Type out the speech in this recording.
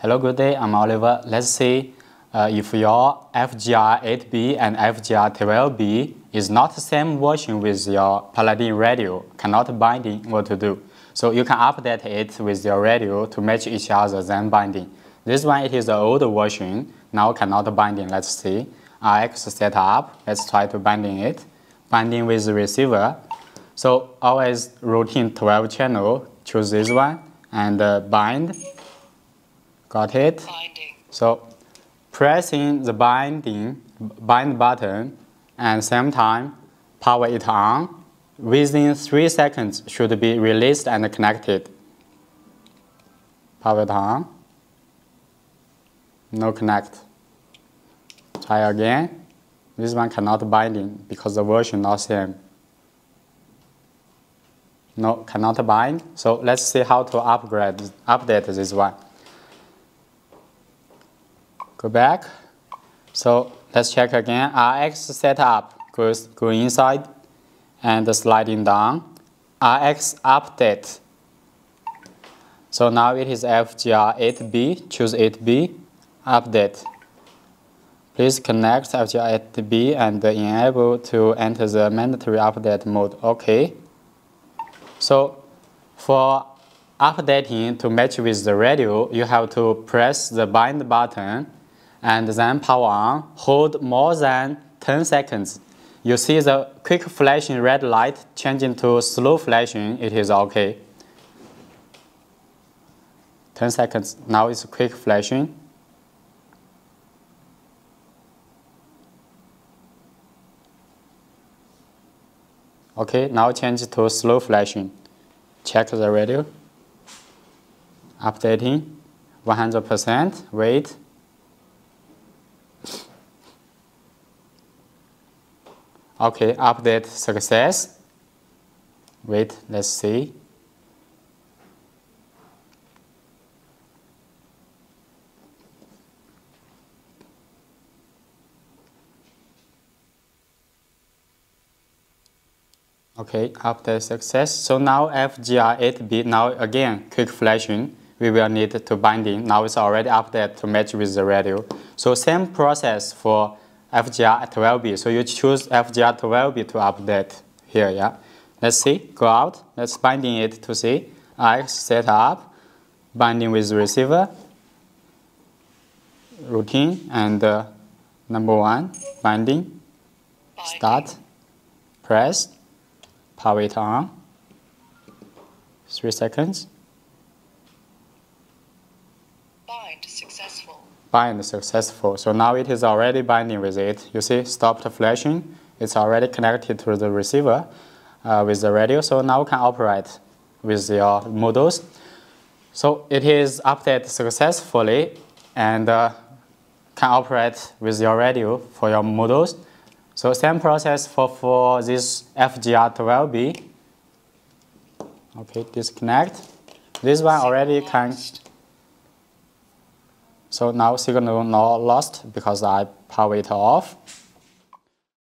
Hello, good day. I'm Oliver. Let's see uh, if your FGR8B and FGR12B is not the same version with your Paladin radio, cannot binding, what to do. So you can update it with your radio to match each other then binding. This one it is the old version, now cannot binding. Let's see. RX setup, let's try to binding it. Binding with the receiver. So always routine 12 channel, choose this one and uh, bind. Got it? Binding. So pressing the binding bind button and same time power it on. Within 3 seconds should be released and connected. Power it on. No connect. Try again. This one cannot binding because the version not same. No, cannot bind. So let's see how to upgrade, update this one. Go back. So let's check again. RX setup goes go inside and sliding down. RX update. So now it is FGR 8B. Choose 8B. Update. Please connect FGR 8B and enable to enter the mandatory update mode. OK. So for updating to match with the radio, you have to press the bind button and then power on, hold more than 10 seconds. You see the quick flashing red light changing to slow flashing, it is okay. 10 seconds, now it's quick flashing. Okay, now change to slow flashing. Check the radio. Updating, 100%, wait. Okay, update success. Wait, let's see. Okay, update success. So now FGR8B, now again, quick flashing, we will need to binding. Now it's already updated to match with the radio. So same process for FGR12B. So you choose FGR12B to update here, yeah. Let's see, go out, let's binding it to see. X set up, binding with receiver, routine, and uh, number one, binding, start, press, power it on, three seconds. Bind successful. So now it is already binding with it. You see, stopped flashing. It's already connected to the receiver uh, with the radio. So now can operate with your models. So it is updated successfully and uh, can operate with your radio for your models. So same process for, for this FGR12B. Okay, disconnect. This one already can so now signal not lost because I power it off.